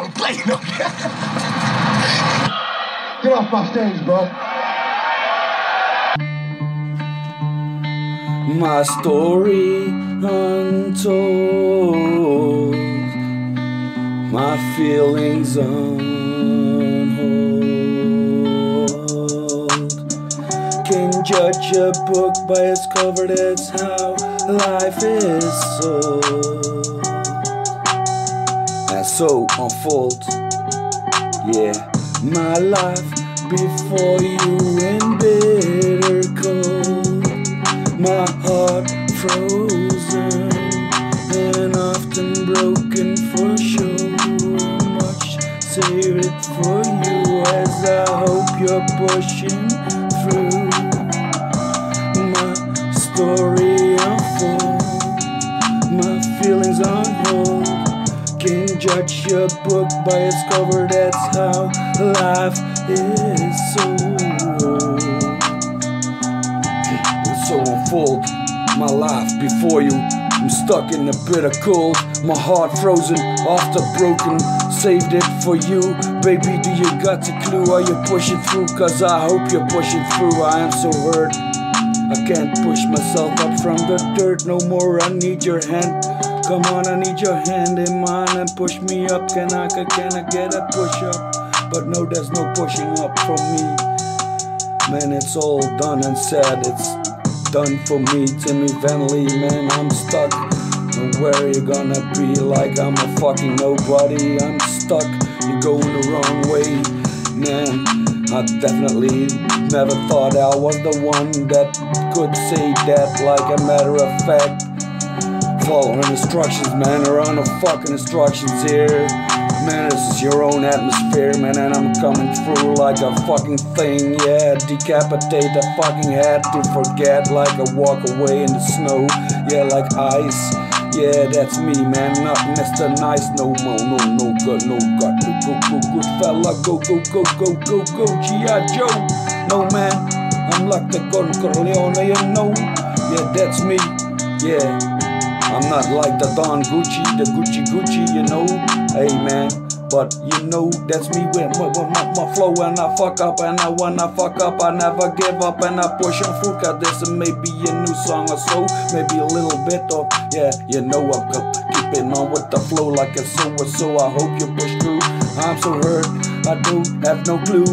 Get off my stage, bro. My story untold, my feelings unhold. Can judge a book by its cover, that's how life is sold. So unfold, yeah, my life before you in bitter cold. My heart frozen and often broken for sure. Much saved it for you as I hope you're pushing through. Can't judge a book by its cover, that's how life is sold. So unfold my life before you. I'm stuck in the bitter cold, my heart frozen, after broken. Saved it for you, baby. Do you got a clue? Are you pushing through? Cause I hope you're pushing through. I am so hurt. I can't push myself up from the dirt no more. I need your hand. Come on, I need your hand in mine and push me up. Can I, can I get a push up? But no, there's no pushing up from me. Man, it's all done and said. It's done for me, Timmy Van Lee. Man, I'm stuck. Where you gonna be? Like I'm a fucking nobody. I'm stuck. You're going the wrong way, man. I definitely never thought I was the one that could say that like a matter of fact. Following instructions, man. There are no fucking instructions here. Man, this is your own atmosphere, man, and I'm coming through like a fucking thing. Yeah, decapitate the fucking head to forget, like a walk away in the snow. Yeah, like ice. Yeah, that's me, man, not Mr. Nice no more. No, no good, no good. Go, go, go, good fella. Go, go, go, go, go, go, G.I. Joe. No, man, I'm like the Don Corleone, you know. Yeah, that's me. Yeah. I'm not like the Don Gucci, the Gucci Gucci, you know. Hey man, but you know that's me with my, with my, my flow and I fuck up and I wanna fuck up. I never give up and I push on through. Cause this may be a new song or so, maybe a little bit of yeah, you know I'm keeping on with the flow like a so or so. I hope you push through. I'm so hurt, I don't have no clue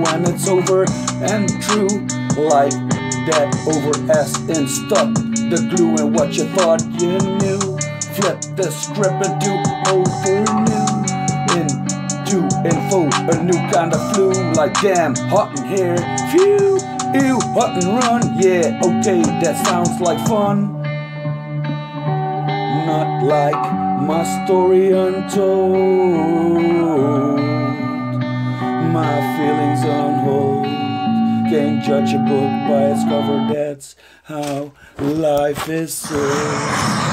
when it's over and true like that over S and stuck the glue in what you thought you knew. Flip the script and do over new. Into info, a new kind of flu. Like damn, hot in here. Phew, ew, hot and run. Yeah, okay, that sounds like fun. Not like my story untold. My feelings on hold. Can't judge a book by its cover, that's how life is sold.